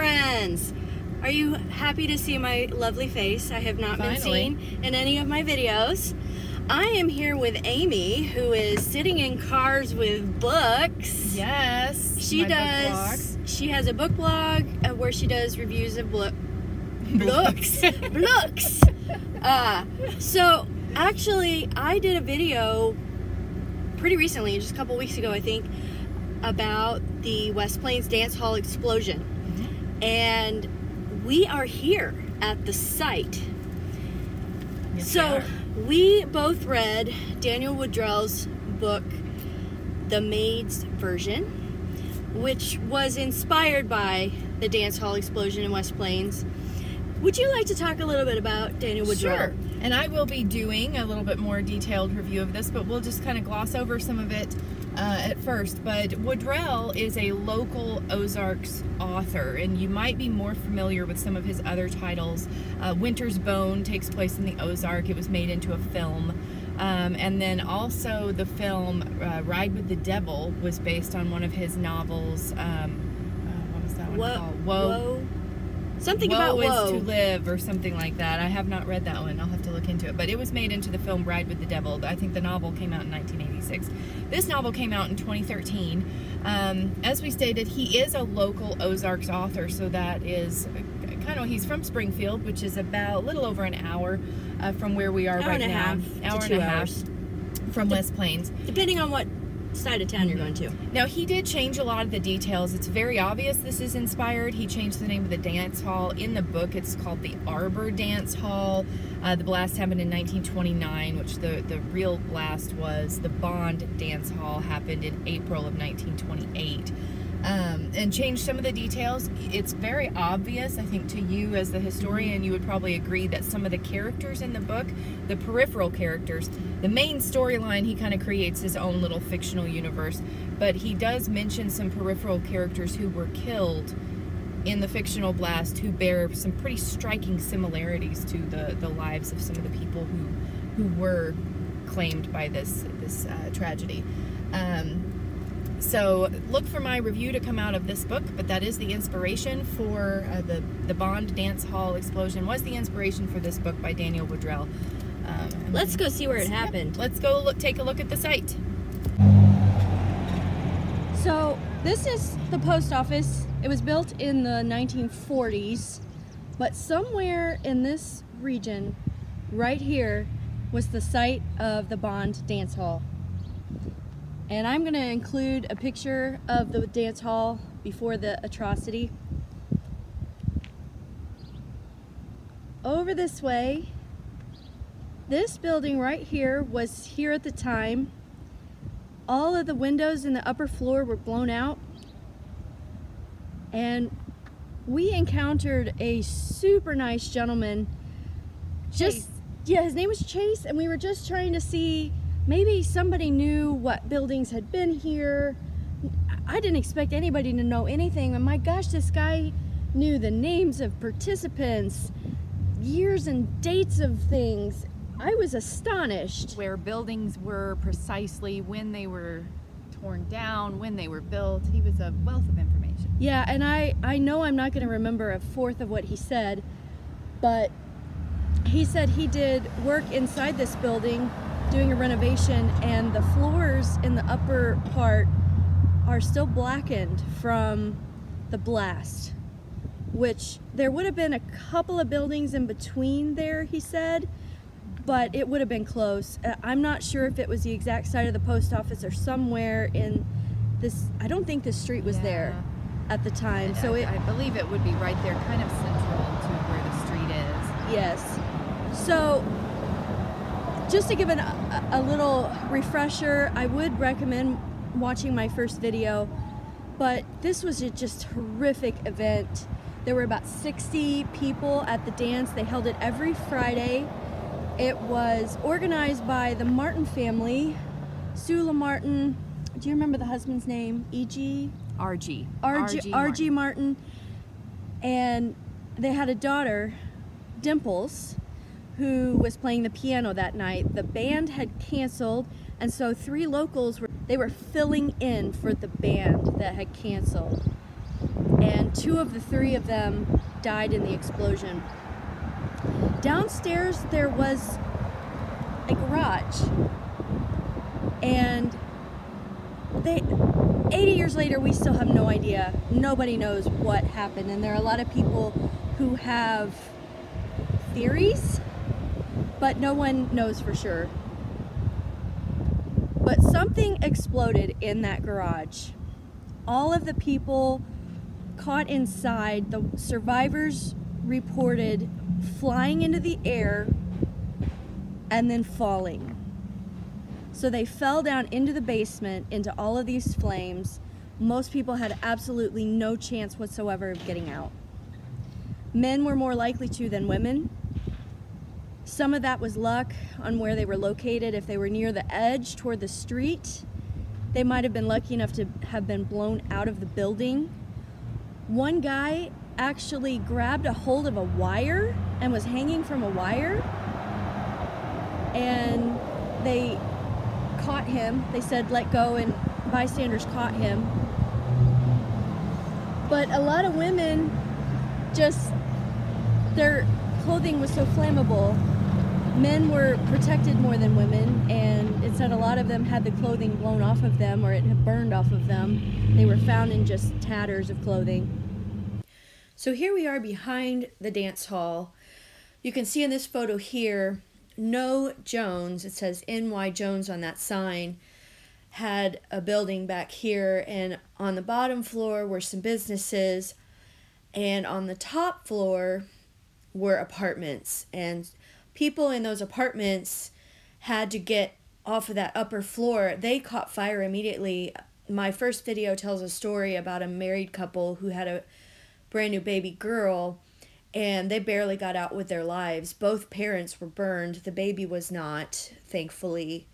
friends. Are you happy to see my lovely face? I have not been seen in any of my videos. I am here with Amy, who is sitting in cars with books. Yes. She does. She has a book blog uh, where she does reviews of book books. books. Uh, so actually, I did a video pretty recently, just a couple weeks ago, I think, about the West Plains Dance Hall explosion. And we are here at the site. Yes, So we both read Daniel Woodrell's book, The Maid's Version, which was inspired by the dance hall explosion in West Plains. Would you like to talk a little bit about Daniel Woodrell? Sure. And I will be doing a little bit more detailed review of this, but we'll just kind of gloss over some of it uh, at first. But Woodrell is a local Ozarks author, and you might be more familiar with some of his other titles. Uh, Winter's Bone takes place in the Ozark. It was made into a film. Um, and then also the film uh, Ride with the Devil was based on one of his novels. Um, uh, what was that one Whoa, called? whoa. Something about Woe. to live or something like that. I have not read that one. I'll have to look into it. But it was made into the film Ride with the Devil. I think the novel came out in 1986. This novel came out in 2013. Um, as we stated, he is a local Ozarks author, so that is kind of he's from Springfield, which is about a little over an hour uh, from where we are Hour right and a now. half hour and a half from West Plains. Depending on what side of town you're going to. Now he did change a lot of the details. It's very obvious this is inspired. He changed the name of the dance hall in the book. It's called the Arbor Dance Hall. Uh, the blast happened in 1929, which the the real blast was the Bond Dance Hall happened in April of 1928. Um, and change some of the details. It's very obvious, I think, to you as the historian, you would probably agree that some of the characters in the book, the peripheral characters, the main storyline, he kind of creates his own little fictional universe, but he does mention some peripheral characters who were killed in the fictional blast who bear some pretty striking similarities to the, the lives of some of the people who who were claimed by this this uh, tragedy. Um, so look for my review to come out of this book, but that is the inspiration for uh, the the Bond Dance Hall explosion. Was the inspiration for this book by Daniel Woodrell? Um, Let's go see where it Yep, happened. let's go look, take a look at the site. So this is the post office. It was built in the 1940s, but somewhere in this region, right here, was the site of the Bond Dance Hall. And I'm going to include a picture of the dance hall before the atrocity. Over this way, this building right here was here at the time all of the windows in the upper floor were blown out and we encountered a super nice gentleman just Chase. yeah his name was chase and we were just trying to see maybe somebody knew what buildings had been here i didn't expect anybody to know anything and my gosh this guy knew the names of participants years and dates of things i was astonished where buildings were precisely when they were torn down, when they were built. He was a wealth of information. Yeah, and I I know I'm not going to remember a fourth of what he said, but he said he did work inside this building doing a renovation and the floors in the upper part are still blackened from the blast. Which there would have been a couple of buildings in between there, he said, but it would have been close. Uh, I'm not sure if it was the exact side of the post office or somewhere in this. I don't think this street was there at the time. So it, I believe it would be right there, kind of central to where the street is. yes. So just to give an, a, a little refresher, I would recommend watching my first video, but this was a just horrific event. There were about 60 people at the dance. They held it every Friday. It was organized by the Martin family. Sula Martin, do you remember the husband's name? E.G. RG. RG, RG Martin. And they had a daughter, Dimples, who was playing the piano that night. The band had canceled, and so three locals were they were filling in for the band that had canceled. and two of the three of them died in the explosion. Downstairs, there was a garage, and they 80 years later we still have no idea nobody knows what happened and there are a lot of people who have theories but no one knows for sure but something exploded in that garage all of the people caught inside the survivors reported flying into the air and then falling so they fell down into the basement, into all of these flames. Most people had absolutely no chance whatsoever of getting out. Men were more likely to than women. Some of that was luck on where they were located. If they were near the edge toward the street, they might have been lucky enough to have been blown out of the building. One guy actually grabbed a hold of a wire and was hanging from a wire. And they caught him. They said let go and bystanders caught him. But a lot of women just, their clothing was so flammable. Men were protected more than women, and it said a lot of them had the clothing blown off of them or it had burned off of them. They were found in just tatters of clothing. So here we are behind the dance hall. You can see in this photo here no Jones, it says NY Jones on that sign, had a building back here, and on the bottom floor were some businesses, and on the top floor were apartments. And people in those apartments had to get off of that upper floor. They caught fire immediately. My first video tells a story about a married couple who had a brand new baby girl and they barely got out with their lives. Both parents were burned. The baby was not, thankfully.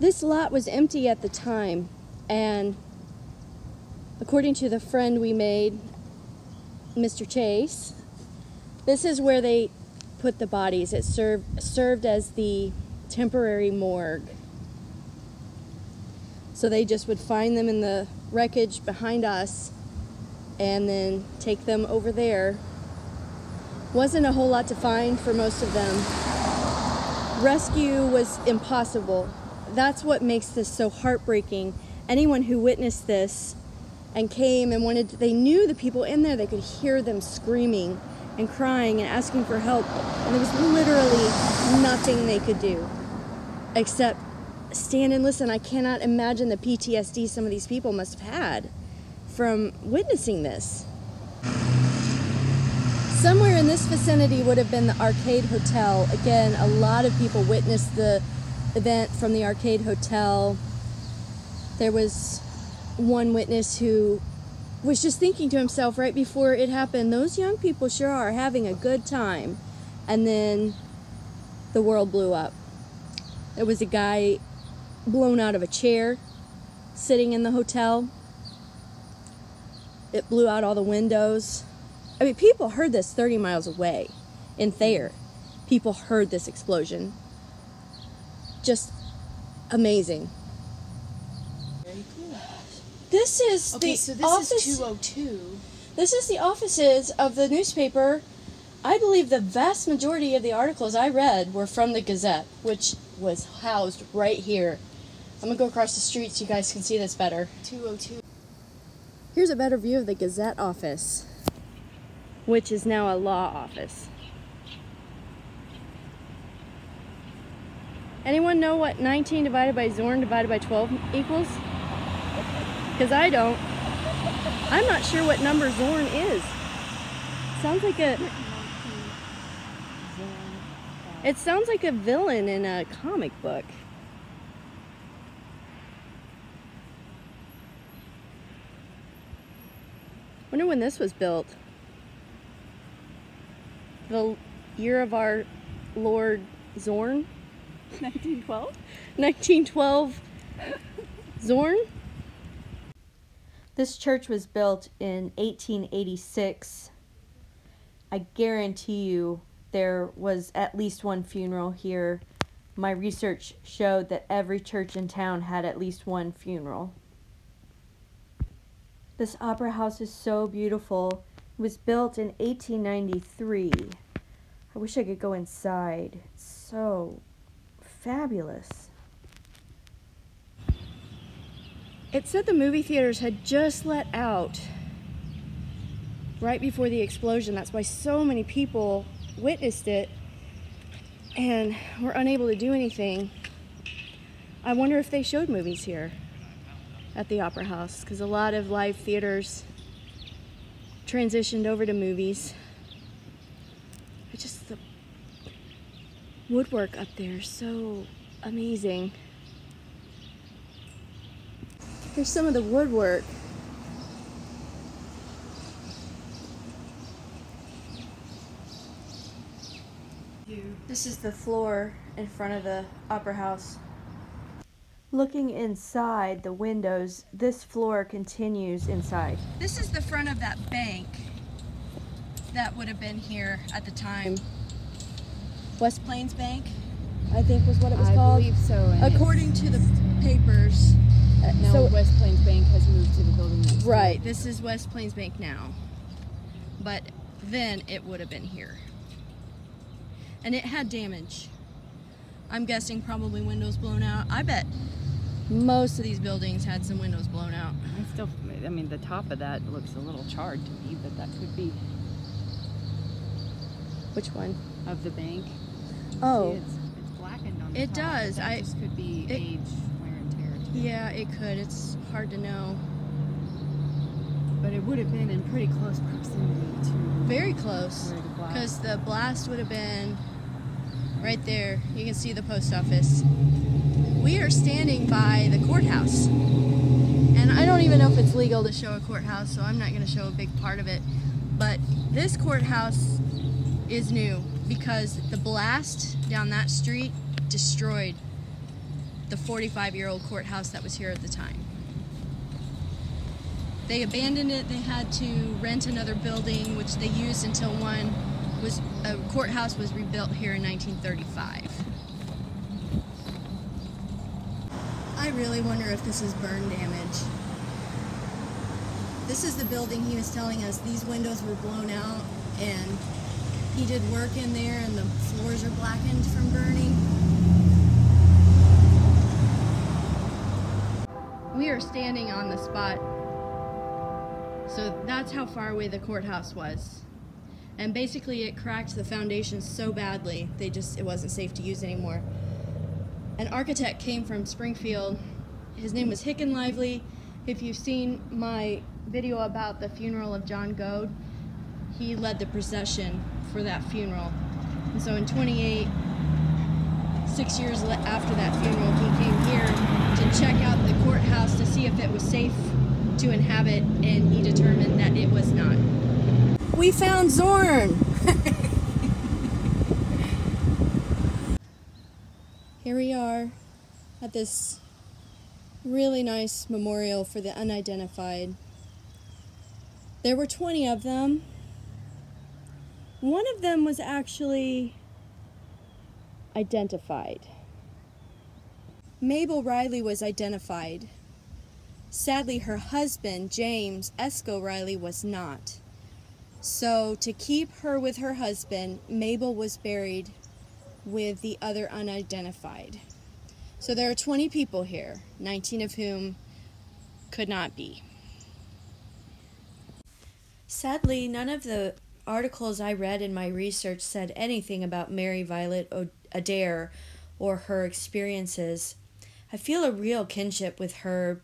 This lot was empty at the time, and according to the friend we made, Mr. Chase, this is where they put the bodies. It served served as the temporary morgue. So they just would find them in the wreckage behind us and then take them over there. Wasn't a whole lot to find for most of them. Rescue was impossible. That's what makes this so heartbreaking. Anyone who witnessed this and came and wanted, they knew the people in there, they could hear them screaming and crying and asking for help. And there was literally nothing they could do except stand and listen. I cannot imagine the PTSD some of these people must have had from witnessing this. Somewhere in this vicinity would have been the Arcade Hotel. Again, a lot of people witnessed the event from the Arcade Hotel. There was one witness who was just thinking to himself right before it happened, those young people sure are having a good time. And then the world blew up. There was a guy blown out of a chair sitting in the hotel it blew out all the windows. I mean, people heard this 30 miles away in Thayer. People heard this explosion. Just amazing. This is Okay, the so this office. is 202. This is the offices of the newspaper. I believe the vast majority of the articles I read were from the Gazette, which was housed right here. I'm gonna go across the street so you guys can see this better. 202. Here's a better view of the Gazette office, which is now a law office. Anyone know what 19 divided by Zorn divided by 12 equals? Because I don't. I'm not sure what number Zorn is. Sounds like a. It sounds like a villain in a comic book. Wonder when this was built. The year of our Lord Zorn? 1912? 1912 Zorn? This church was built in 1886. I guarantee you there was at least one funeral here. My research showed that every church in town had at least one funeral. This opera house is so beautiful. It was built in 1893. I wish I could go inside. It's so fabulous. It said the movie theaters had just let out right before the explosion. That's why so many people witnessed it and were unable to do anything. I wonder if they showed movies here at the Opera House because a lot of live theaters transitioned over to movies. It's just the woodwork up there is so amazing. Here's some of the woodwork. This is the floor in front of the Opera House. Looking inside the windows, this floor continues inside. This is the front of that bank that would have been here at the time. West Plains Bank, I think was what it was I called. believe so. According to the papers. Uh, now so- West Plains Bank has moved to the building next door. Right, this is West Plains Bank now. But then it would have been here. And it had damage. I'm guessing probably windows blown out. I bet most of these buildings had some windows blown out. I still, I mean, the top of that looks a little charred to me, but that could be Which one? of the bank. Oh. See, it's, it's blackened on the It top, does. I- just could be it- age, Yeah, it could. It's hard to know. But it would have been in pretty close proximity to Very close. where the blast. Because the blast would have been right there. You can see the post office. We are standing by the courthouse. And I don't even know if it's legal to show a courthouse, so I'm not going to show a big part of it. But this courthouse is new because the blast down that street destroyed the 45 year old courthouse that was here at the time. They abandoned it. They had to rent another building, which they used until one was a courthouse was rebuilt here in 1935. I really wonder if this is burn damage. This is the building he was telling us these windows were blown out and he did work in there and the floors are blackened from burning. We are standing on the spot so that's how far away the courthouse was. And basically it cracked the foundation so badly, they just it wasn't safe to use anymore. An architect came from Springfield. His name was Heckenlively. If you've seen my video about the funeral of John Goad, he led the procession for that funeral. And so in 28, six years after that funeral, he came here to check out the courthouse to see if it was safe to inhabit, and he determined that it was not. We found Zorn! Here we are at this really nice memorial for the unidentified. There were 20 of them. One of them was actually identified. Mabel Riley was identified. Sadly, her husband, James Esco Riley, was not. So, to keep her with her husband, Mabel was buried with the other unidentified. So, there are 20 people here, 19 of whom could not be. Sadly, none of the articles I read in my research said anything about Mary Violet Adair or her experiences. I feel a real kinship with her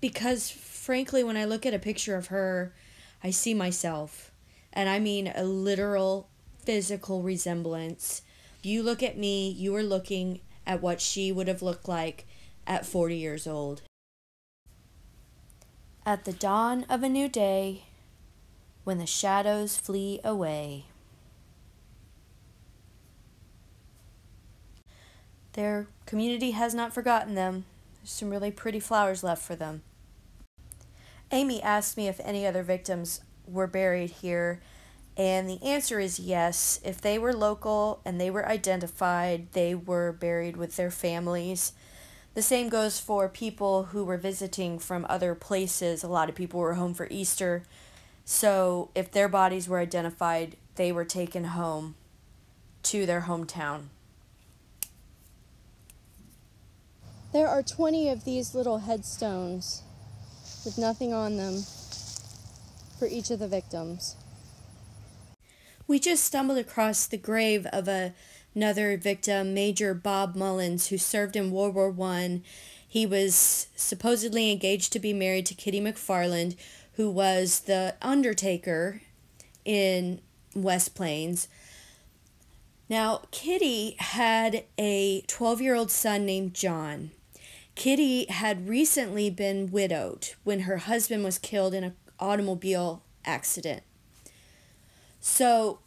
because, frankly, when I look at a picture of her, I see myself. And I mean a literal physical resemblance. You look at me, you are looking at what she would have looked like at 40 years old. At the dawn of a new day, when the shadows flee away. Their community has not forgotten them. There's some really pretty flowers left for them. Amy asked me if any other victims were buried here, and the answer is yes. If they were local and they were identified, they were buried with their families. The same goes for people who were visiting from other places. A lot of people were home for Easter. So if their bodies were identified, they were taken home to their hometown. There are 20 of these little headstones with nothing on them for each of the victims. We just stumbled across the grave of a, another victim, Major Bob Mullins, who served in World War One. He was supposedly engaged to be married to Kitty McFarland, who was the undertaker in West Plains. Now, Kitty had a 12 year old son named John. Kitty had recently been widowed when her husband was killed in an automobile accident. So,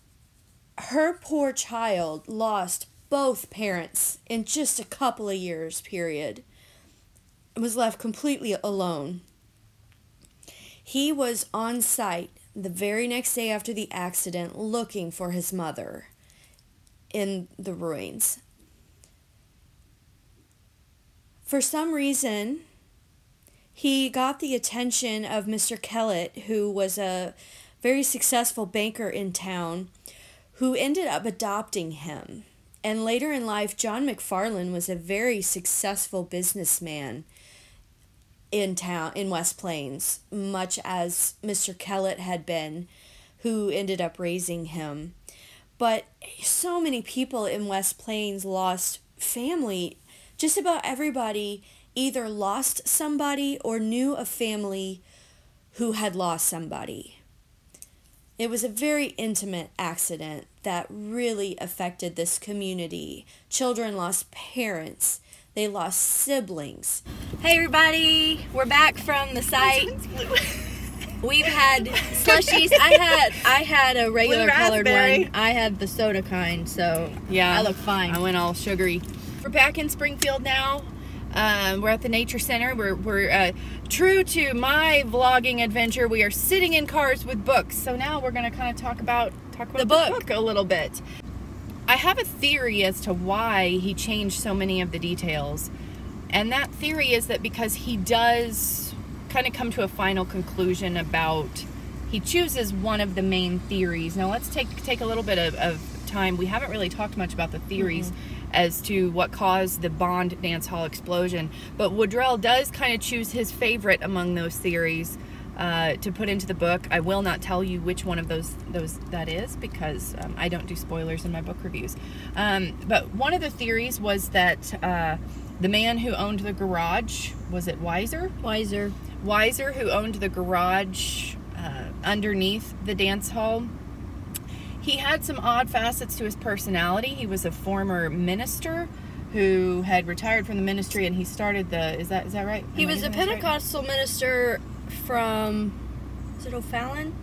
her poor child lost both parents in just a couple of years period and was left completely alone. He was on site the very next day after the accident looking for his mother in the ruins. For some reason, he got the attention of Mr. Kellett, who was a very successful banker in town, who ended up adopting him. And later in life, John McFarland was a very successful businessman in town in West Plains, much as Mr. Kellett had been, who ended up raising him. But so many people in West Plains lost family. Just about everybody either lost somebody or knew a family who had lost somebody. It was a very intimate accident that really affected this community. Children lost parents, they lost siblings. Hey everybody, we're back from the site. We've had slushies. I had I had a regular colored one. I had the soda kind, so Yeah, I look fine. I went all sugary. We're back in Springfield now. Um, we're at the Nature Center. We're, we're uh, true to my vlogging adventure. We are sitting in cars with books. So now we're going to kind of talk about talk about The the book. book a little bit. I have a theory as to why he changed so many of the details. And that theory is that because he does kind of come to a final conclusion about he chooses one of the main theories. Now let's take take a little bit of, of time. We haven't really talked much about the theories as to what caused the Bond dance hall explosion, but Woodrell does kind of choose his favorite among those theories uh, to put into the book. I will not tell you which one of those those that is because um, I don't do spoilers in my book reviews. Um, but one of the theories was that uh, the man who owned the garage was it Weiser? Wiser. Weiser, who owned the garage uh, underneath the dance hall, he had some odd facets to his personality. He was a former minister who had retired from the ministry, and he started the. Is that is that right? He Am was a this right? Pentecostal minister from is it O'Fallon?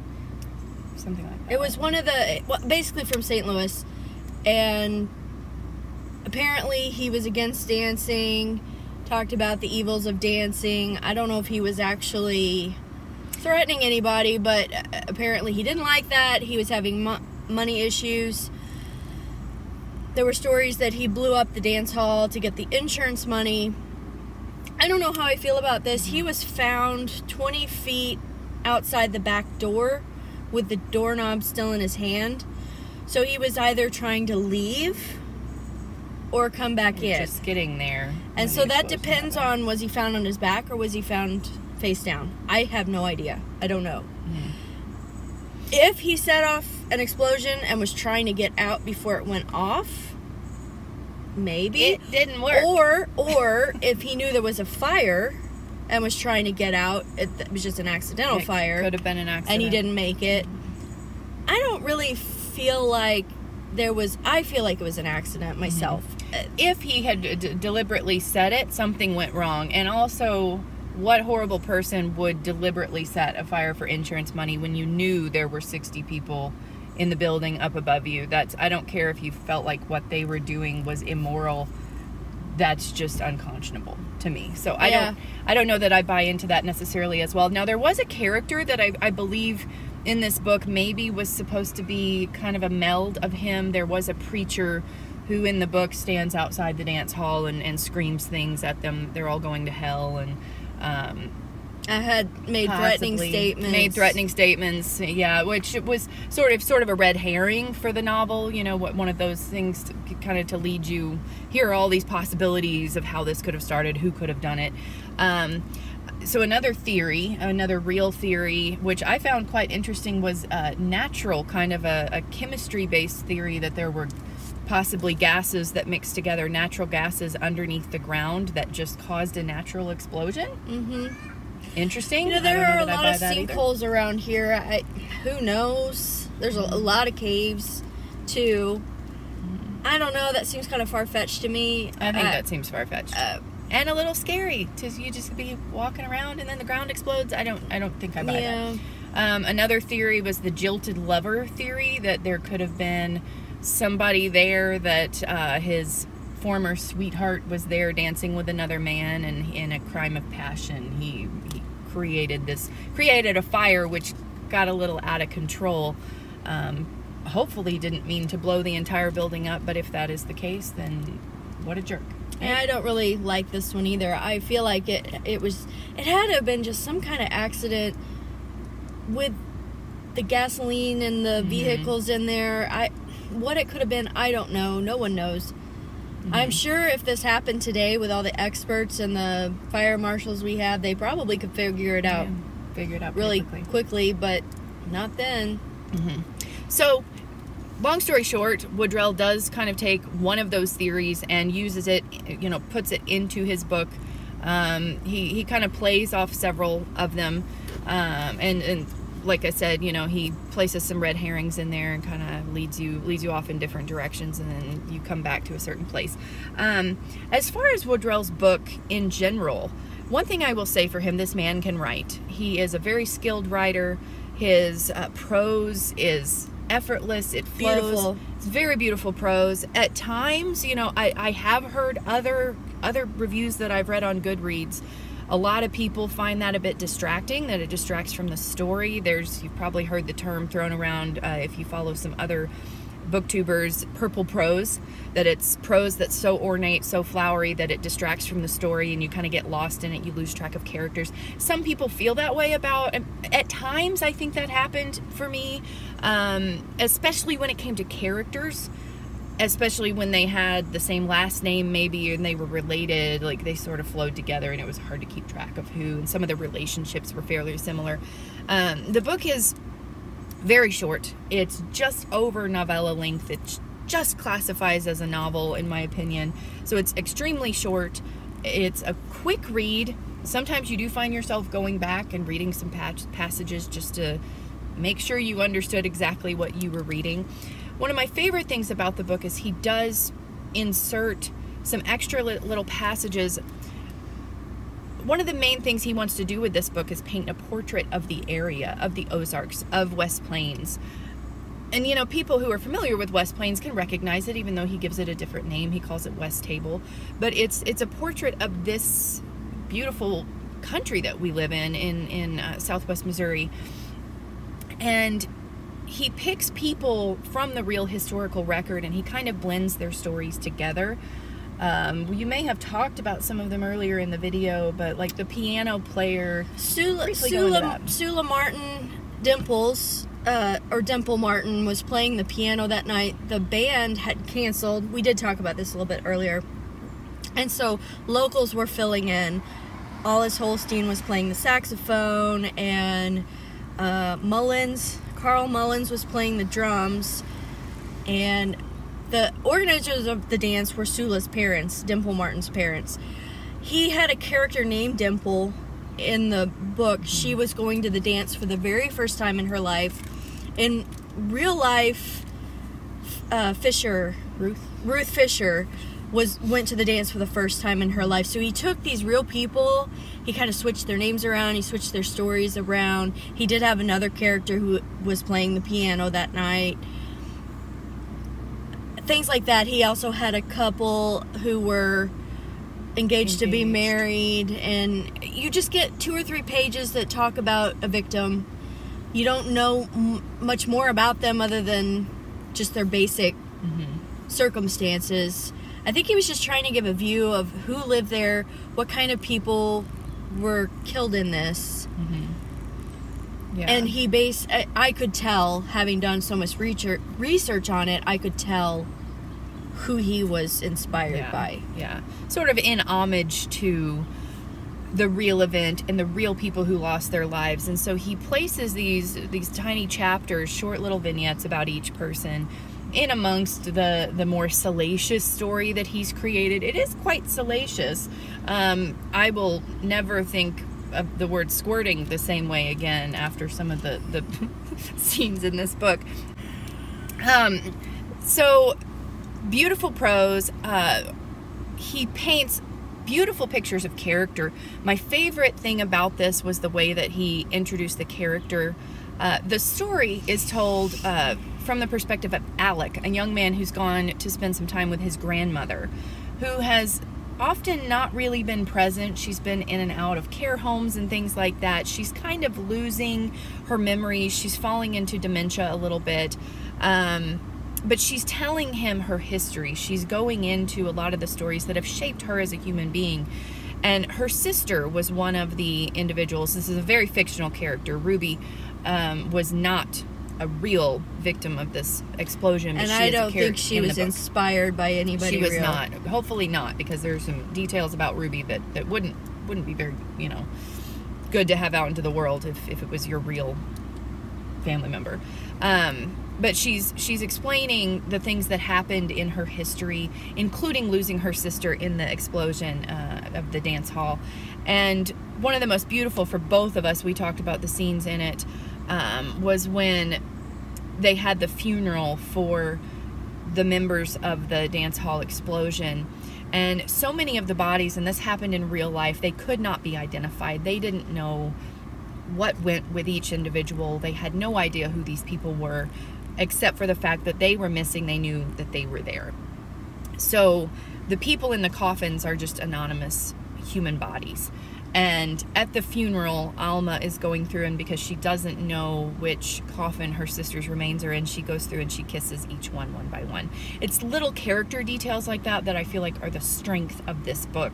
something like that. It was one of the well, basically from St. Louis, and apparently he was against dancing. Talked about the evils of dancing. I don't know if he was actually threatening anybody, but uh, apparently he didn't like that. He was having money issues. There were stories that he blew up the dance hall to get the insurance money. I don't know how I feel about this. He was found 20 feet outside the back door with the doorknob still in his hand. So he was either trying to leave or come back in. just getting there. And so that depends on was he found on his back or was he found face down? I have no idea. I don't know. Hmm. If he set off an explosion and was trying to get out before it went off, maybe. It didn't work. Or or if he knew there was a fire and was trying to get out, it, it was just an accidental It fire Could have been an accident. and he didn't make it. I don't really feel like there was I feel like it was an accident myself. Uh, if he had d- deliberately said it, something went wrong. And also, what horrible person would deliberately set a fire for insurance money when you knew there were 60 people in the building up above you? That's I don't care if you felt like what they were doing was immoral. That's just unconscionable to me. So I Yeah. don't I don't know that I buy into that necessarily as well. Now there was a character that I, I believe in this book maybe was supposed to be kind of a meld of him. There was a preacher who in the book stands outside the dance hall and, and screams things at them. They're all going to hell and um, I had made threatening statements. Made threatening statements, yeah, which was sort of sort of a red herring for the novel. You know, what one of those things, to, kind of to lead you. Here are all these possibilities of how this could have started, who could have done it. Um, so another theory, another real theory, which I found quite interesting, was a natural kind of a, a chemistry-based theory that there were possibly gases that mixed together, natural gases underneath the ground that just caused a natural explosion. Mm-hmm. Interesting. You know, there are a lot of sinkholes around here. I, who knows? There's a, a lot of caves, too. I don't know. That seems kind of far fetched to me. I think Uh, that seems far fetched. uh, and a little scary to you just be walking around and then the ground explodes. I don't I don't think I buy Yeah. that. Um, another theory was the jilted lover theory that there could have been somebody there that uh, his former sweetheart was there dancing with another man and in a crime of passion he created this created a fire which got a little out of control um, hopefully didn't mean to blow the entire building up but if that is the case then what a jerk And I don't really like this one either. I feel like it it was it had to have been just some kind of accident with the gasoline and the vehicles in there. I what it could have been, I don't know. No one knows. I'm sure if this happened today with all the experts and the fire marshals we have, they probably could figure it out Yeah, figure it out really pretty quickly, but not then. So, long story short, Woodrell does kind of take one of those theories and uses it, you know, puts it into his book. Um, he he kind of plays off several of them, um, and and like I said, you know, he places some red herrings in there and kind of leads you leads you off in different directions, and then you come back to a certain place. Um, as far as Woodrell's book in general, one thing I will say for him, this man can write. He is a very skilled writer. His uh, prose is effortless. It flows. Beautiful. It's very beautiful prose. At times, you know, I, I have heard other other reviews that I've read on Goodreads. A lot of people find that a bit distracting. That it distracts from the story. There's you've probably heard the term thrown around uh, if you follow some other booktubers purple prose that it's prose that's so ornate so flowery that it distracts from the story and you kind of get lost in it you lose track of characters some people feel that way about at times i think that happened for me um, especially when it came to characters especially when they had the same last name maybe and they were related like they sort of flowed together and it was hard to keep track of who and some of the relationships were fairly similar um, the book is very short. It's just over novella length. It just classifies as a novel, in my opinion. So it's extremely short. It's a quick read. Sometimes you do find yourself going back and reading some passages just to make sure you understood exactly what you were reading. One of my favorite things about the book is he does insert some extra li- little passages one of the main things he wants to do with this book is paint a portrait of the area of the Ozarks of West Plains. And you know, people who are familiar with West Plains can recognize it even though he gives it a different name. He calls it West Table, but it's it's a portrait of this beautiful country that we live in in in uh, Southwest Missouri. And he picks people from the real historical record and he kind of blends their stories together. Um, you may have talked about some of them earlier in the video, but like the piano player. Sula, Briefly go into Sula. Sula Martin Dimples, uh, or Dimple Martin, was playing the piano that night. The band had canceled. We did talk about this a little bit earlier. And so locals were filling in. Alice Holstein was playing the saxophone, and uh, Mullins, Carl Mullins, was playing the drums. And the organizers of the dance were Sula's parents, Dimple Martin's parents. He had a character named Dimple in the book. She was going to the dance for the very first time in her life. In real life, uh, Fisher, Ruth. Ruth Fisher, was went to the dance for the first time in her life. So he took these real people. He kind of switched their names around. He switched their stories around. He did have another character who was playing the piano that night things like that. He also had a couple who were engaged, to be married, and you just get two or three pages that talk about a victim. You don't know m- much more about them other than just their basic mm-hmm. circumstances. I think he was just trying to give a view of who lived there, what kind of people were killed in this. Mm-hmm. Yeah. And he based, I, I could tell, having done so much research, research on it, I could tell who he was inspired yeah. by. Yeah. Sort of in homage to the real event and the real people who lost their lives. And so he places these these tiny chapters, short little vignettes about each person in amongst the the more salacious story that he's created. It is quite salacious. Um, I will never think of the word squirting the same way again after some of the the scenes in this book. Um, so beautiful prose. Uh, he paints beautiful pictures of character. My favorite thing about this was the way that he introduced the character. Uh, the story is told uh, from the perspective of Alec, a young man who's gone to spend some time with his grandmother, who has often not really been present. She's been in and out of care homes and things like that. She's kind of losing her memories. She's falling into dementia a little bit. Um, but she's telling him her history. She's going into a lot of the stories that have shaped her as a human being. And her sister was one of the individuals. This is a very fictional character. Ruby um, was not a real victim of this explosion. And I don't think she was inspired by anybody She was real. not. Hopefully not, because there's some details about Ruby that, that wouldn't wouldn't be very you know good to have out into the world if, if it was your real family member. Um, but she's she's explaining the things that happened in her history, including losing her sister in the explosion uh, of the dance hall. And one of the most beautiful for both of us, we talked about the scenes in it, um, was when they had the funeral for the members of the dance hall explosion. And so many of the bodies, and this happened in real life, they could not be identified. They didn't know what went with each individual. They had no idea who these people were, except for the fact that they were missing. They knew that they were there. So the people in the coffins are just anonymous human bodies. And at the funeral, Alma is going through, and because she doesn't know which coffin her sister's remains are in, she goes through and she kisses each one one by one. It's little character details like that that I feel like are the strength of this book,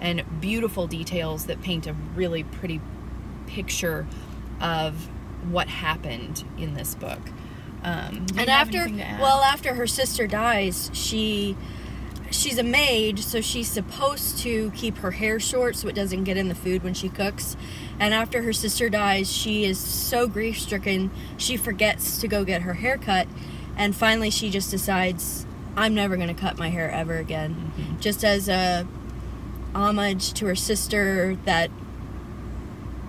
and beautiful details that paint a really pretty picture of what happened in this book. Um, and after anything to add? well after her sister dies she she's a maid so she's supposed to keep her hair short so it doesn't get in the food when she cooks. And after her sister dies she is so grief stricken she forgets to go get her hair cut and finally she just decides i'm never going to cut my hair ever again. Mm-hmm. just as a homage to her sister that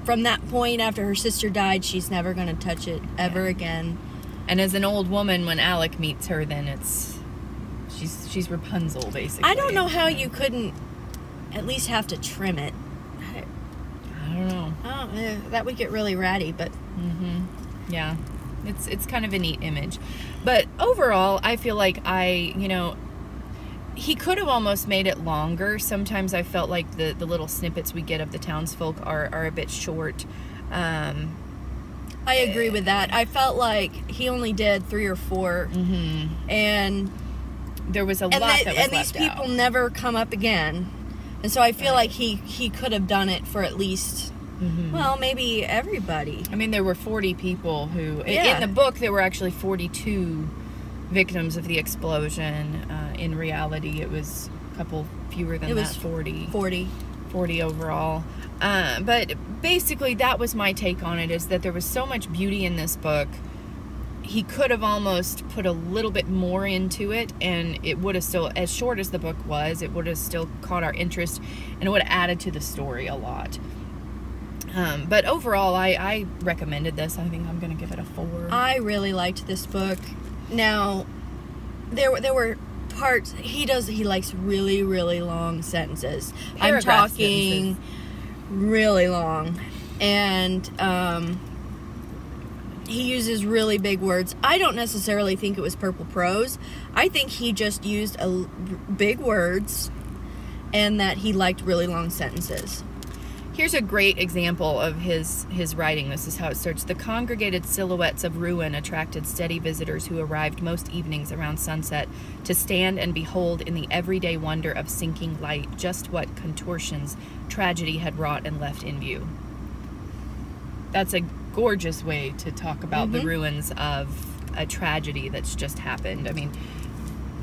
from that point after her sister died she's never going to touch it ever again. And as an old woman, when Alec meets her, then it's she's she's Rapunzel basically. I don't know how you couldn't at least have to trim it. I don't know. Oh, eh, that would get really ratty, but Yeah, it's it's kind of a neat image, but overall, I feel like I you know he could have almost made it longer. Sometimes I felt like the the little snippets we get of the townsfolk are are a bit short. Um, I agree with that. I felt like he only did three or 4 and there was a and, lot they- that was and these people out. never come up again. And so I feel Right. like he he could have done it for at least Mm-hmm. well maybe everybody. I mean, there were 40 people who, Yeah. in the book, there were actually 42 victims of the explosion. Uh, in reality, it was a couple fewer than It that, was 40, Forty. 40 overall. Uh, but basically, that was my take on it: is that there was so much beauty in this book. He could have almost put a little bit more into it, and it would have still, as short as the book was, it would have still caught our interest, and it would have added to the story a lot. Um, but overall, I, I recommended this. I think I'm going to give it a four. I really liked this book. Now, there were there were parts he does he likes really really long sentences. I'm Paragraph talking really long, and um, he uses really big words. I don't necessarily think it was purple prose. I think he just used a big words, and that he liked really long sentences. Here's a great example of his his writing. This is how it starts. The congregated silhouettes of ruin attracted steady visitors who arrived most evenings around sunset to stand and behold in the everyday wonder of sinking light just what contortions tragedy had wrought and left in view. That's a gorgeous way to talk about the ruins of a tragedy that's just happened. I mean,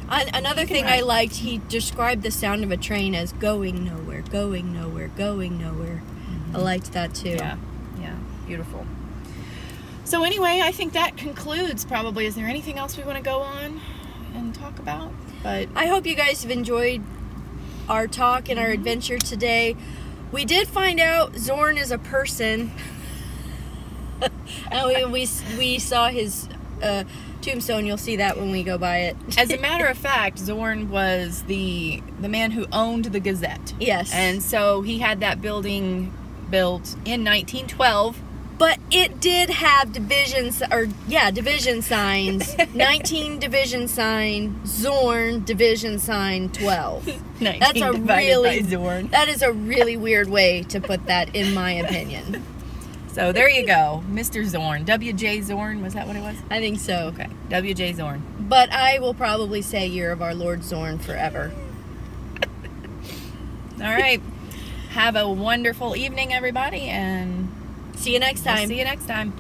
An- another thing right. I liked, he described the sound of a train as going nowhere, going nowhere, going nowhere. I liked that too. Yeah, yeah, beautiful. So anyway, I think that concludes. Probably, is there anything else we want to go on and talk about? But I hope you guys have enjoyed our talk and our Mm-hmm. adventure today. We did find out Zorn is a person. and we, we, we saw his uh, tombstone. You'll see that when we go by it. as a matter of fact, Zorn was the the man who owned the Gazette. Yes. and so he had that building built in 1912. But it did have divisions, or yeah, division signs. 19 division sign, Zorn division sign 12. That's a really Zorn. that is a really weird way to put that, in my opinion. So there you go, Mr. Zorn. W.J. Zorn was that what it was? I think so. Okay, W.J. Zorn. But I will probably say Year of Our Lord Zorn forever. All right. Have a wonderful evening, everybody, and See you next we'll time. see you next time.